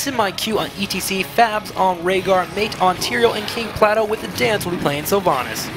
Semi-Q on ETC, Fabs on Rehgar, Mate on Tyrael, and King Plato with the dance will be playing Sylvanas.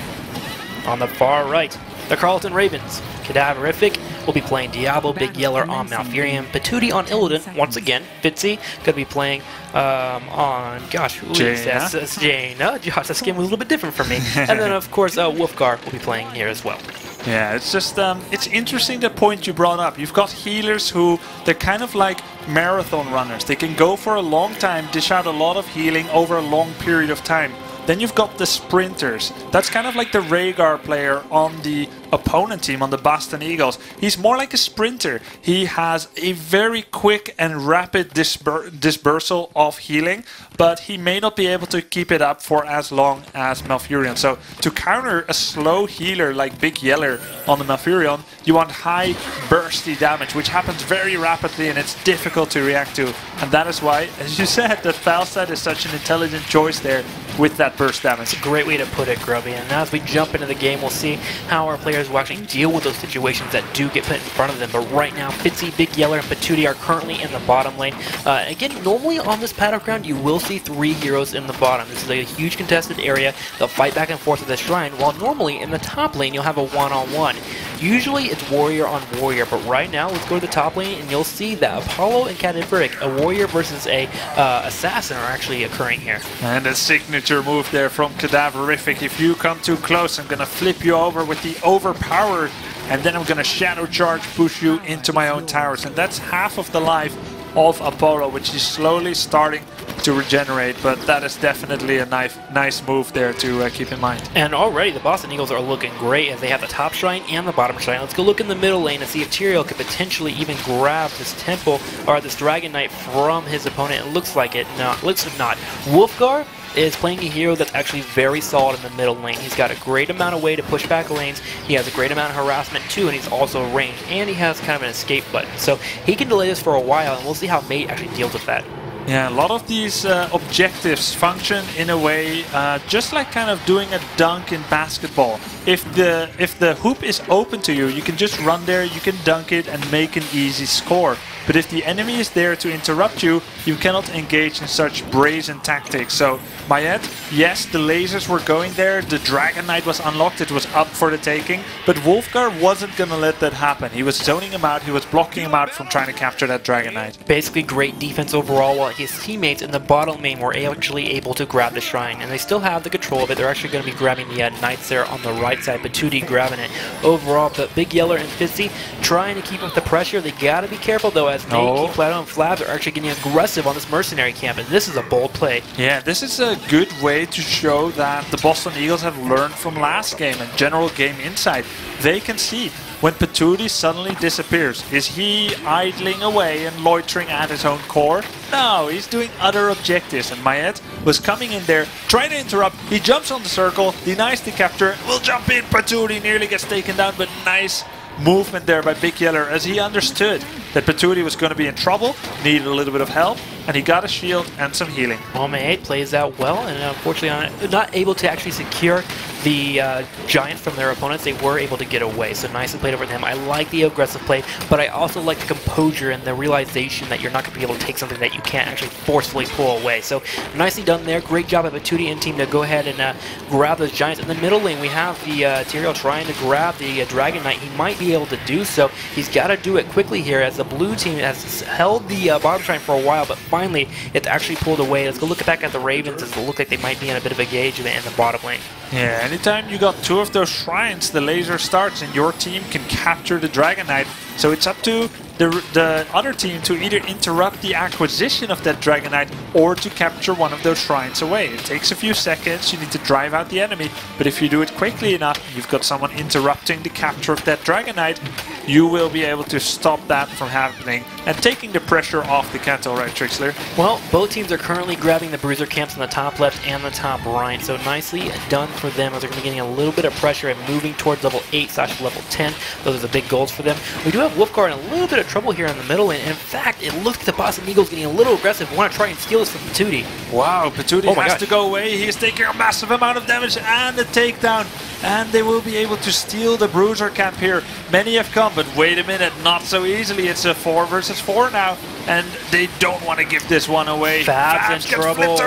On the far right, the Carleton Ravens. Cadaverific will be playing Diablo, Big Yeller on Malfurion, Patootie on Illidan, once again, Fitzy to be playing um, on, gosh, who is that? Jaina. Josh, that skin was a little bit different for me. and then, of course, uh, Wolfgar will be playing here as well. Yeah, it's just um, it's interesting the point you brought up. You've got healers who they're kind of like marathon runners. They can go for a long time, dish out a lot of healing over a long period of time. Then you've got the sprinters. That's kind of like the Rehgar player on the opponent team, on the Boston Eagles. He's more like a sprinter. He has a very quick and rapid disper- dispersal of healing, but he may not be able to keep it up for as long as Malfurion. So to counter a slow healer like Big Yeller on the Malfurion, you want high bursty damage, which happens very rapidly and it's difficult to react to. And that is why, as you said, that Falstad is such an intelligent choice there with that burst damage. A great way to put it, Grubby. And now as we jump into the game, we'll see how our players will actually deal with those situations that do get put in front of them. But right now, Fitzy, Big Yeller, and Patootie are currently in the bottom lane. Uh, again, normally on this battleground, you will see three heroes in the bottom. This is a huge contested area. They'll fight back and forth at the shrine, while normally in the top lane, you'll have a one-on-one. Usually it's warrior on warrior, but right now, let's go to the top lane, and you'll see that Apollo and Cadaverific, a warrior versus a uh, assassin, are actually occurring here. And a signature move there from Cadaverific. If you come too close, I'm gonna flip you over with the overpowered, and then I'm gonna shadow charge push you into my own towers. And that's half of the life of Apollo, which is slowly starting to regenerate. But that is definitely a nice, nice move there to uh, keep in mind. And already the Boston Eagles are looking great as they have the top shrine and the bottom shrine. Let's go look in the middle lane and see if Tyrael could potentially even grab this temple or this Dragon Knight from his opponent. It looks like it. No, it looks not. Wolfgar is playing a hero that's actually very solid in the middle lane. He's got a great amount of way to push back lanes. He has a great amount of harassment too, and he's also ranged. And he has kind of an escape button. So he can delay this for a while, and we'll see how Mate actually deals with that. Yeah, a lot of these uh, objectives function in a way uh, just like kind of doing a dunk in basketball. If the if the hoop is open to you, you can just run there, you can dunk it and make an easy score. But if the enemy is there to interrupt you, you cannot engage in such brazen tactics. So, Mayet, yes, the lasers were going there, the Dragon Knight was unlocked, it was up for the taking, but Wolfgar wasn't gonna let that happen. He was zoning him out, he was blocking him out from trying to capture that Dragon Knight. Basically, great defense overall, his teammates in the bottom lane were actually able to grab the shrine, and they still have the control of it. They're actually going to be grabbing the uh, knights there on the right side, but 2D grabbing it overall. But Big Yeller and Fitzy trying to keep up the pressure. They got to be careful though, as No. King Plato, and Fabs are actually getting aggressive on this mercenary camp, and this is a bold play. Yeah, this is a good way to show that the Boston Eagles have learned from last game and general game insight. They can see when Patootie suddenly disappears. Is he idling away and loitering at his own core? No, he's doing other objectives. And Mayet was coming in there, trying to interrupt. He jumps on the circle, denies the capture, will jump in. Patootie nearly gets taken down, but nice movement there by Big Yeller as he understood that Patootie was going to be in trouble, needed a little bit of help, and he got a shield and some healing. Omei plays that well, and unfortunately not able to actually secure the uh, Giants from their opponents. They were able to get away, so nicely played over them. I like the aggressive play, but I also like the composure and the realization that you're not going to be able to take something that you can't actually forcefully pull away. So nicely done there. Great job by the 2D and team to go ahead and uh, grab those Giants. In the middle lane, we have the uh, Tyrael trying to grab the uh, Dragon Knight. He might be able to do so. He's got to do it quickly here as the blue team has held the uh, bottom shrine for a while, but finally it's actually pulled away. Let's go look back at the Ravens as it look like they might be in a bit of engagement in the bottom lane. Yeah, anytime you got two of those shrines, the laser starts and your team can capture the Dragon Knight. So it's up to the, the other team to either interrupt the acquisition of that Dragon Knight or to capture one of those shrines away. It takes a few seconds, you need to drive out the enemy, but if you do it quickly enough, you've got someone interrupting the capture of that Dragon Knight, you will be able to stop that from happening and taking the pressure off the Canto, right, Trikslyr? Well, both teams are currently grabbing the bruiser camps on the top left and the top right, so nicely done for them as they're going to be getting a little bit of pressure and moving towards level 8 slash level 10. Those are the big goals for them. We do have Wolfgar in a little bit of trouble here in the middle, and in fact, it looks like the Boston Eagles getting a little aggressive, want to try and steal this from Patootie. Wow, Patootie Oh has gosh. to go away. He is taking a massive amount of damage and a takedown. And they will be able to steal the Bruiser camp here. Many have come, but wait a minute, not so easily. It's a 4 versus 4 now, and they don't want to give this one away. Fab's in trouble.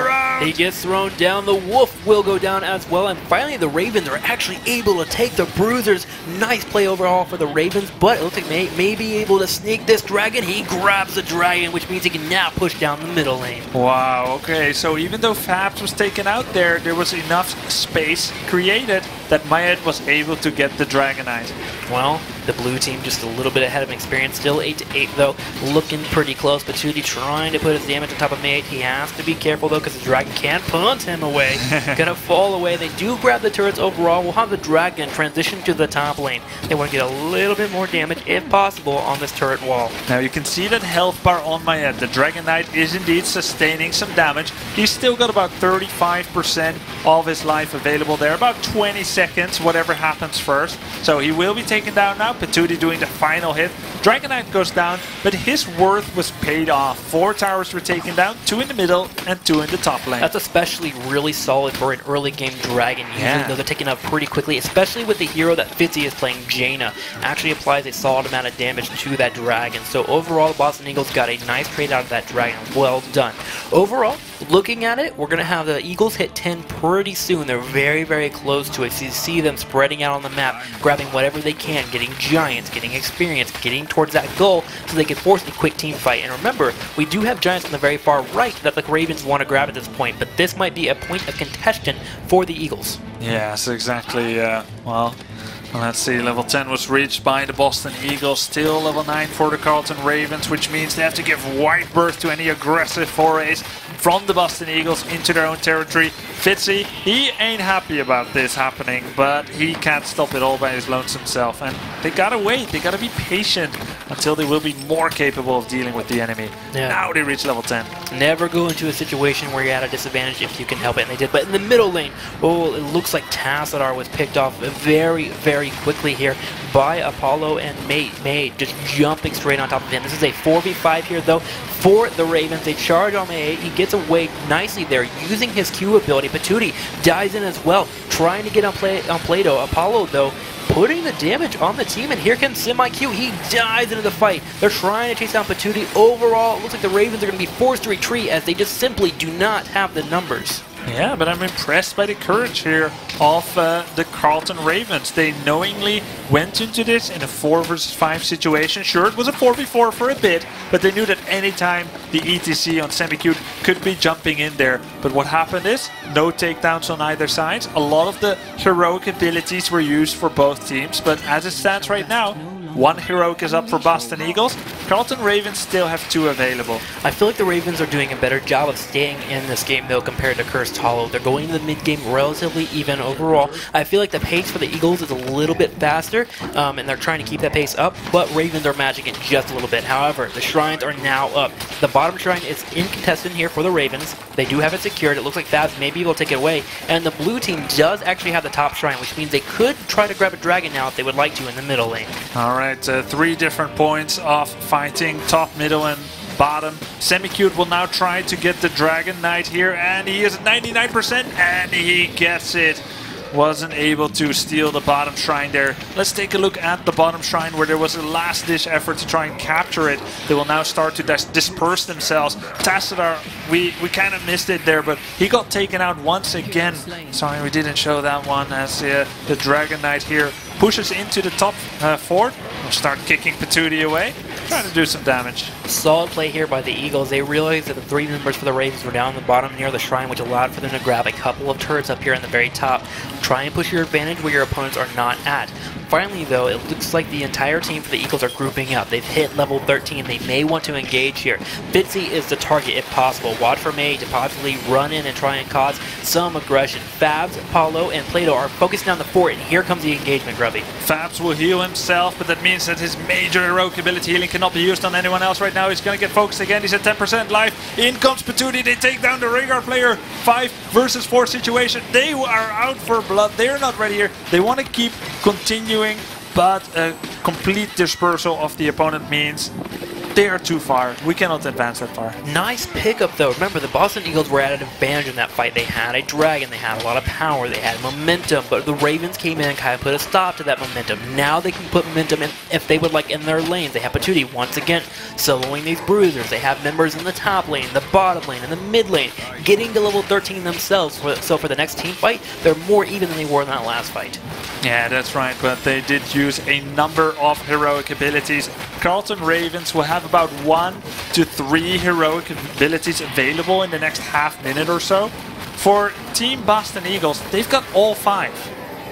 He gets thrown down. The Wolf will go down as well. And finally, the Ravens are actually able to take the Bruisers. Nice play overall for the Ravens, but it looks like may, may be able to sneak this Dragon. He grabs the Dragon, which means he can now push down the middle lane. Wow, okay, so even though Fabs was taken out there, there was enough space created that Mayed was able to get the Dragon Knight. Well, the blue team just a little bit ahead of experience. Still 8 to 8 though, looking pretty close. Patootie trying to put his damage on top of Mate. He has to be careful though because the dragon can't punt him away. Gonna fall away. They do grab the turrets overall. We'll have the dragon transition to the top lane. They want to get a little bit more damage if possible on this turret wall. Now you can see that health bar on Mayed. The Dragon Knight is indeed sustaining some damage. He's still got about 35% of his life available there. About 20 seconds, whatever happens first. So he will be taken down now. Patootie doing the final hit. Dragon Knight goes down, but his worth was paid off. Four towers were taken down, two in the middle and two in the top lane. That's especially really solid for an early game dragon. Usually Yeah. those are taken up pretty quickly, especially with the hero that Fitzy is playing, Jaina. Actually applies a solid amount of damage to that dragon. So overall, the Boston Eagles got a nice trade out of that dragon. Well done. Overall, looking at it, we're going to have the Eagles hit 10 pretty soon. They're very, very close to it. So you see them spreading out on the map, grabbing whatever they can, getting giants, getting experience, getting towards that goal so they can force a quick team fight. And remember, we do have giants on the very far right that the Ravens want to grab at this point, but this might be a point of contention for the Eagles. Yes, exactly. Uh, well, let's see. Level 10 was reached by the Boston Eagles. Still level 9 for the Carleton Ravens, which means they have to give wide berth to any aggressive forays from the Boston Eagles into their own territory. Fitzy, he ain't happy about this happening, but he can't stop it all by his lonesome self. And they gotta wait. They gotta be patient until they will be more capable of dealing with the enemy. Yeah. Now they reach level 10. Never go into a situation where you're at a disadvantage if you can help it, and they did. But in the middle lane, oh, it looks like Tassadar was picked off very, very quickly here by Apollo and Mate. Mate just jumping straight on top of him. This is a 4v5 here, though, for the Ravens. They charge on Mate. He gets away nicely there using his Q ability. Patootie dives in as well, trying to get on, play on Plato. Apollo, though, putting the damage on the team, and here comes Semi Q. He dives into the fight. They're trying to chase down Patootie. Overall, it looks like the Ravens are going to be forced to retreat as they just simply do not have the numbers. Yeah, but I'm impressed by the courage here of uh, the Carleton Ravens. They knowingly went into this in a 4 versus 5 situation. Sure, it was a 4v4 for a bit, but they knew that anytime the ETC on Semicute could be jumping in there. But what happened is, no takedowns on either side. A lot of the heroic abilities were used for both teams, but as it stands right now, one heroic is up for Boston Eagles. Carleton Ravens still have two available. I feel like the Ravens are doing a better job of staying in this game, though, compared to Cursed Hollow. They're going to the mid game relatively even overall. I feel like the pace for the Eagles is a little bit faster, um, and they're trying to keep that pace up, but Ravens are matching it just a little bit. However, the shrines are now up. The bottom shrine is incontested here for the Ravens. They do have it secured. It looks like Fabs may be able to take it away, and the blue team does actually have the top shrine, which means they could try to grab a dragon now if they would like to in the middle lane. All right, uh, three different points of fighting, top, middle, and bottom. Semicute will now try to get the Dragon Knight here, and he is at 99%, and he gets it. Wasn't able to steal the bottom shrine there. Let's take a look at the bottom shrine where there was a last ditch effort to try and capture it. They will now start to dis disperse themselves. Tassadar, we, we kind of missed it there, but he got taken out once again. Sorry, we didn't show that one as uh, the Dragon Knight here pushes into the top uh, fort. We'll start kicking Patootie away, trying to do some damage. Solid play here by the Eagles. They realized that the three members for the Ravens were down in the bottom near the shrine, which allowed for them to grab a couple of turrets up here in the very top. Try and push your advantage where your opponents are not at. Finally, though, it looks like the entire team for the Eagles are grouping up. They've hit level 13. They may want to engage here. Fitzy is the target if possible. Watch for May to possibly run in and try and cause some aggression. Fabs, Paulo, and Plato are focused down the fort, and here comes the engagement, Grubby. Fabs will heal himself, but that means that his major heroic ability healing cannot be used on anyone else right now. He's going to get focused again. He's at 10% life. In comes Patootie. They take down the Rehgar player. 5 versus 4 situation. They are out for blood. They're not ready here. They want to keep continuing, but a complete dispersal of the opponent means They are too far. We cannot advance that far. Nice pickup, though. Remember, the Boston Eagles were at an advantage in that fight. They had a dragon, they had a lot of power, they had momentum, but the Ravens came in and kind of put a stop to that momentum. Now they can put momentum in if they would like in their lanes. They have Patootie once again soloing these bruisers. They have members in the top lane, the bottom lane, and the mid lane, getting to level 13 themselves. So for the next team fight, they're more even than they were in that last fight. Yeah, that's right, but they did use a number of heroic abilities. Carleton Ravens will have about one to three heroic abilities available in the next half minute or so. For Team Boston Eagles, they've got all five.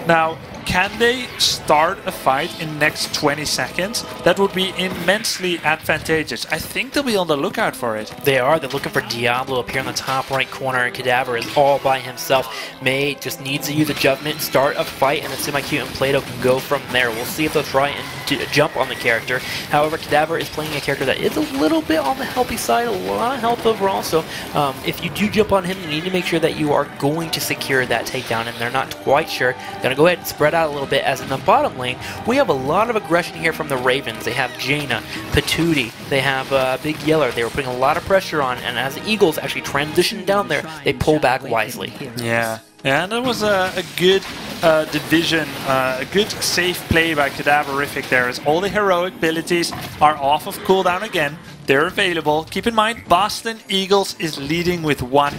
Now, can they start a fight in next 20 seconds? That would be immensely advantageous. I think they'll be on the lookout for it. They are. They're looking for Diablo up here in the top right corner. And cadaver is all by himself. May just needs to use a judgment, start a fight, and then Semi-Cute and Plato can go from there. We'll see if they'll try and jump on the character. However, Cadaver is playing a character that is a little bit on the healthy side, a lot of health overall. So um, if you do jump on him, you need to make sure that you are going to secure that takedown, and they're not quite sure. Gonna go ahead and spread out a little bit, as in the bottom lane, we have a lot of aggression here from the Ravens. They have Jaina, Patootie, they have uh, Big Yeller. They were putting a lot of pressure on, and as the Eagles actually transition down there, they pull back wisely. Yeah. Yeah, and it was a, a good uh, division, uh, a good safe play by Cadaverific there as all the heroic abilities are off of cooldown again. They're available. Keep in mind, Boston Eagles is leading with 1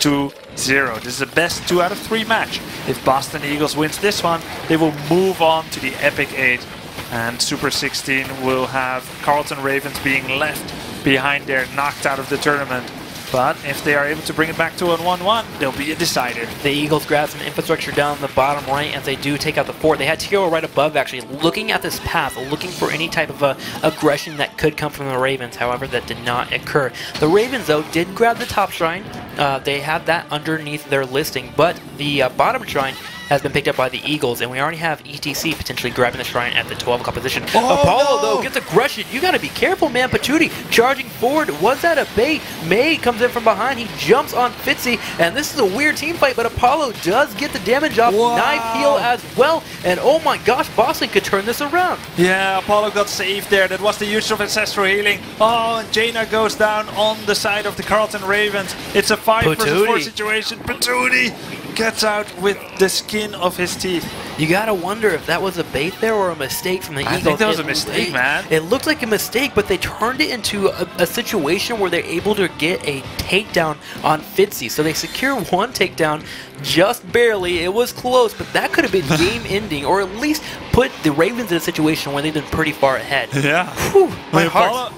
to 0. This is the best 2 out of 3 match. If Boston Eagles wins this one, they will move on to the Epic 8. And Super 16 will have Carleton Ravens being left behind there, knocked out of the tournament. But if they are able to bring it back to a 1-1, they'll be a decider. The Eagles grab some infrastructure down the bottom right as they do take out the fort. They had Tiro right above, actually, looking at this path, looking for any type of uh, aggression that could come from the Ravens. However, that did not occur. The Ravens, though, did grab the top shrine. Uh, they have that underneath their listing, but the uh, bottom shrine has been picked up by the Eagles, and we already have ETC potentially grabbing the shrine at the 12 o'clock position. Oh, Apollo, no. though, gets aggression. You got to be careful, man. Patootie charging forward. Was that a bait? May comes in from behind. He jumps on Fitzy, and this is a weird team fight, but Apollo does get the damage off. Wow. Knife heal as well, and oh my gosh, Boston could turn this around. Yeah, Apollo got saved there. That was the use of Ancestral Healing. Oh, and Jaina goes down on the side of the Carleton Ravens. It's a 5 Patootie. versus 4 situation. Patootie gets out with the skin of his teeth. You gotta wonder if that was a bait there or a mistake from the I Eagles. I think that was it, a mistake, it, man. It looked like a mistake, but they turned it into a, a, situation where they're able to get a takedown on Fitzy. So they secure one takedown just barely. It was close, but that could have been game-ending, or at least put the Ravens in a situation where they've been pretty far ahead. Yeah. Whew, my Apollo,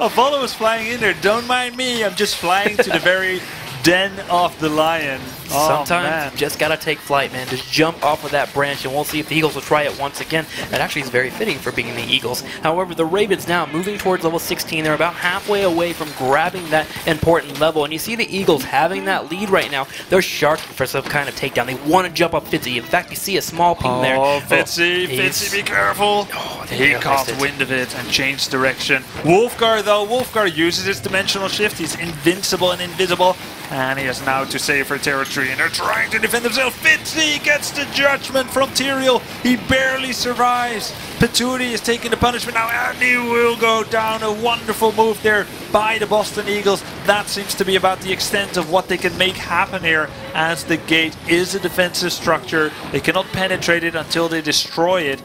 Apollo was flying in there. Don't mind me. I'm just flying to the very den of the lion. Oh, Sometimes man. you just gotta take flight, man. Just jump off of that branch, and we'll see if the Eagles will try it once again. That actually is very fitting for being the Eagles. However, the Ravens now moving towards level 16. They're about halfway away from grabbing that important level, and you see the Eagles having that lead right now. They're sharking for some kind of takedown. They want to jump up Fitzy. In fact, you see a small ping oh, there. Fitzy, oh, Fitzy, be careful. Oh, he caught wind of it and changed direction. Wolfgar, though, Wolfgar uses his dimensional shift. He's invincible and invisible. And he has now to save for territory, and they're trying to defend themselves. Fitzy gets the judgment from Tyrael. He barely survives. Patootie is taking the punishment now, and he will go down. A wonderful move there by the Boston Eagles. That seems to be about the extent of what they can make happen here, as the gate is a defensive structure. They cannot penetrate it until they destroy it.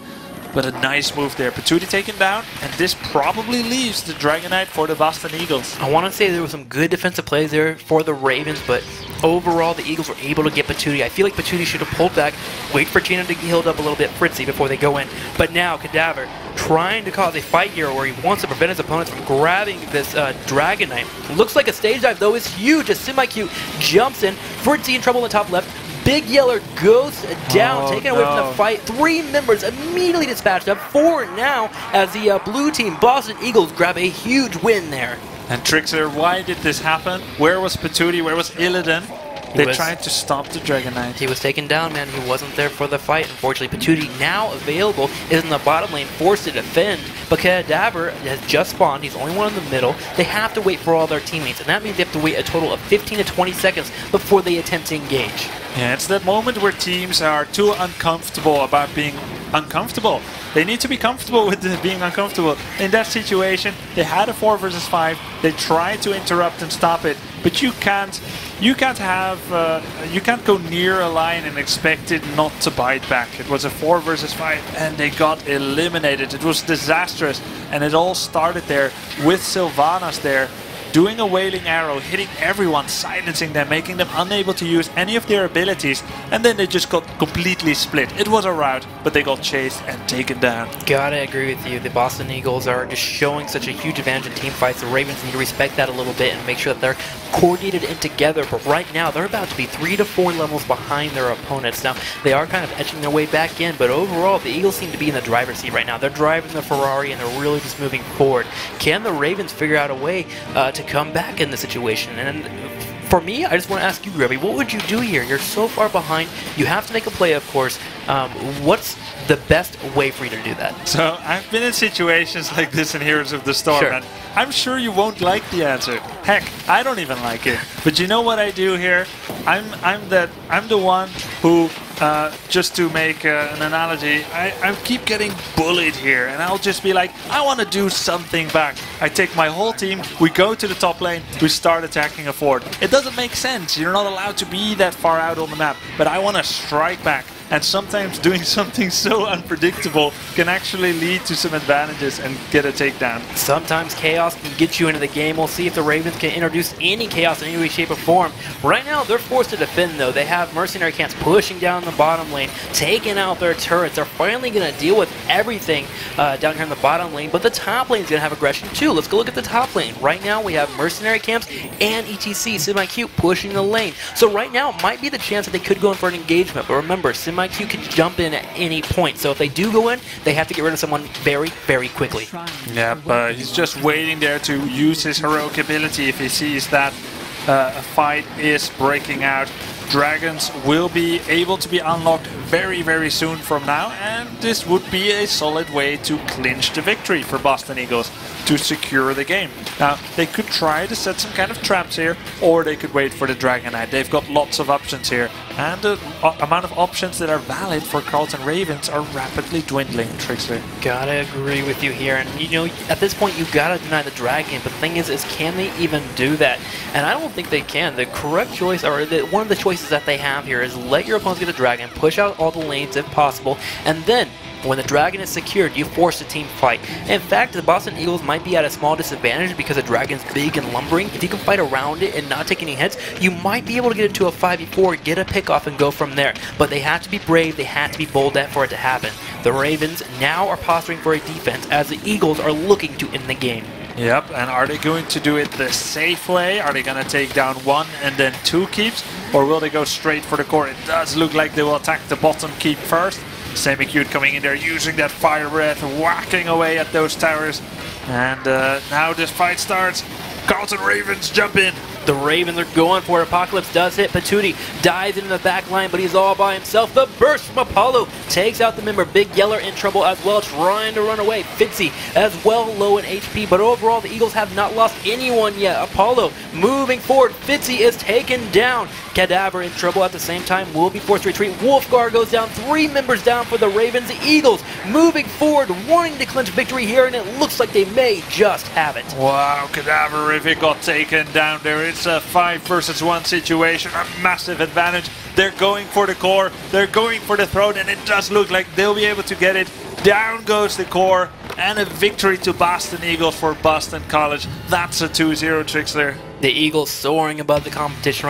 But a nice move there. Patootie taken down, and this probably leaves the Dragon Knight for the Boston Eagles. I want to say there were some good defensive plays there for the Ravens, but overall the Eagles were able to get Patootie. I feel like Patootie should have pulled back, wait for Jaina to healed up a little bit, Fritzy, before they go in. But now Cadaver trying to cause a fight here where he wants to prevent his opponents from grabbing this uh, Dragon Knight. Looks like a stage dive, though, is huge as Semi-Cute jumps in. Fritzy in trouble in the top left. Big Yeller goes down, oh, taken away no. from the fight. Three members immediately dispatched up. Four now as the uh, blue team, Boston Eagles, grab a huge win there. And Trickster, why did this happen? Where was Patootie? Where was Illidan? They was, tried to stop the Dragon Knight. He was taken down, man. He wasn't there for the fight. Unfortunately, Patootie, now available, is in the bottom lane, forced to defend. But Cadaver has just spawned. He's the only one in the middle. They have to wait for all their teammates, and that means they have to wait a total of 15 to 20 seconds before they attempt to engage. Yeah, it's that moment where teams are too uncomfortable about being uncomfortable. They need to be comfortable with being uncomfortable. In that situation, they had a four versus five. They tried to interrupt and stop it, but you can't. You can't have. Uh, you can't go near a line and expect it not to bite back. It was a four versus five, and they got eliminated. It was disastrous, and it all started there with Sylvanas there doing a wailing arrow, hitting everyone, silencing them, making them unable to use any of their abilities, and then they just got completely split. It was a rout, but they got chased and taken down. Gotta agree with you. The Boston Eagles are just showing such a huge advantage in team fights. The Ravens need to respect that a little bit and make sure that they're coordinated and together. But right now, they're about to be three to four levels behind their opponents. Now, they are kind of etching their way back in, but overall, the Eagles seem to be in the driver's seat right now. They're driving the Ferrari and they're really just moving forward. Can the Ravens figure out a way uh, to come back in the situation? And for me, I just want to ask you, Grubby, what would you do here? You're so far behind. You have to make a play, of course. Um, what's the best way for you to do that? So I've been in situations like this in Heroes of the Storm, Sure. and I'm sure you won't like the answer. Heck, I don't even like it. But you know what I do here? I'm I'm that I'm the one who, uh, just to make uh, an analogy, I, I keep getting bullied here, and I'll just be like, I want to do something back. I take my whole team, we go to the top lane, we start attacking a fort. It doesn't make sense. You're not allowed to be that far out on the map, but I want to strike back. And sometimes doing something so unpredictable can actually lead to some advantages and get a takedown. Sometimes chaos can get you into the game. We'll see if the Ravens can introduce any chaos in any way, shape, or form. Right now, they're forced to defend, though. They have mercenary camps pushing down the bottom lane, taking out their turrets. They're finally going to deal with everything uh, down here in the bottom lane, but the top lane is going to have aggression, too. Let's go look at the top lane. Right now, we have mercenary camps and ETC, Semi-Q, pushing the lane. So right now, it might be the chance that they could go in for an engagement, but remember, Semi-Q can jump in at any point. So if they do go in, they have to get rid of someone very, very quickly. Yeah, but he's just waiting there to use his heroic ability if he sees that uh, a fight is breaking out. Dragons will be able to be unlocked very, very soon from now, and this would be a solid way to clinch the victory for Boston Eagles to secure the game. Now, they could try to set some kind of traps here, or they could wait for the Dragon Knight. They've got lots of options here, and the uh, amount of options that are valid for Carleton Ravens are rapidly dwindling, Trikslyr. Gotta agree with you here, and you know, at this point, you gotta deny the dragon. But the thing is, is can they even do that? And I don't think they can. The correct choice, or the, one of the choices that they have here, is let your opponents get a dragon, push out all the lanes if possible, and then when the dragon is secured, you force a team fight. In fact, the Boston Eagles might be at a small disadvantage because the dragon's big and lumbering. If you can fight around it and not take any hits, you might be able to get into a 5v4, get a pick off, and go from there. But they have to be brave, they have to be bold for it to happen. The Ravens now are posturing for a defense as the Eagles are looking to end the game. Yep, and are they going to do it the safe way? Are they going to take down one and then two keeps? Or will they go straight for the core? It does look like they will attack the bottom keep first. Semi-cute coming in there, using that fire breath, whacking away at those towers. And uh, now this fight starts. Carleton Ravens jump in. The Ravens are going for it. Apocalypse does hit Patootie, dives into the back line, but he's all by himself. The burst from Apollo takes out the member. Big Yeller in trouble as well, trying to run away. Fitzy as well, low in HP, but overall the Eagles have not lost anyone yet. Apollo moving forward. Fitzy is taken down. Cadaver in trouble at the same time, will be forced to retreat. Wolfgar goes down, three members down for the Ravens. The Eagles moving forward, wanting to clinch victory here, and it looks like they may just have it. Wow, Cadaver, if it got taken down there, it's a five versus one situation, a massive advantage. They're going for the core, they're going for the throne, and it does look like they'll be able to get it. Down goes the core, and a victory to Boston Eagles for Boston College. That's a 2-0 Trikslyr. The Eagles soaring above the competition